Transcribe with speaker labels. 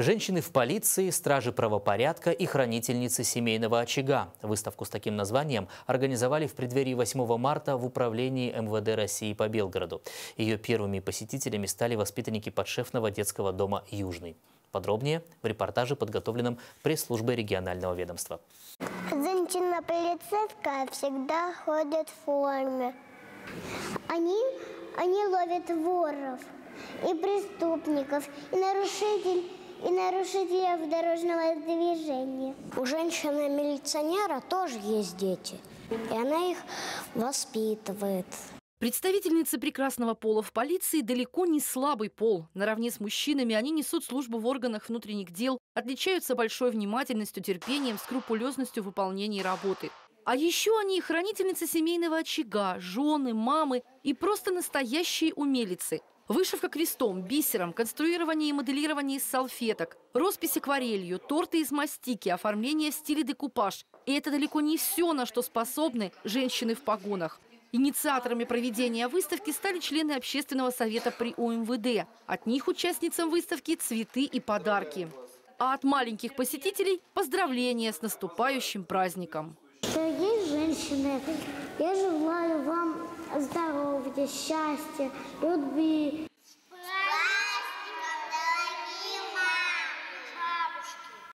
Speaker 1: Женщины в полиции, стражи правопорядка и хранительницы семейного очага. Выставку с таким названием организовали в преддверии 8 марта в управлении МВД России по Белгороду. Ее первыми посетителями стали воспитанники подшефного детского дома «Южный». Подробнее в репортаже, подготовленном пресс-службой регионального ведомства.
Speaker 2: Женщина полицейская всегда ходит в форме. Они, они ловят воров и преступников, и нарушителей и нарушителей дорожного движения.
Speaker 3: У женщины-милиционера тоже есть дети, и она их воспитывает.
Speaker 4: Представительницы прекрасного пола в полиции далеко не слабый пол. Наравне с мужчинами они несут службу в органах внутренних дел, отличаются большой внимательностью, терпением, скрупулезностью в выполнении работы. А еще они хранительницы семейного очага, жены, мамы и просто настоящие умелицы. Вышивка крестом, бисером, конструирование и моделирование из салфеток, роспись акварелью, торты из мастики, оформление в стиле декупаж. И это далеко не все, на что способны женщины в погонах. Инициаторами проведения выставки стали члены общественного совета при УМВД. От них участницам выставки цветы и подарки. А от маленьких посетителей поздравления с наступающим праздником.
Speaker 2: Дорогие женщины, я желаю вам счастья, любви.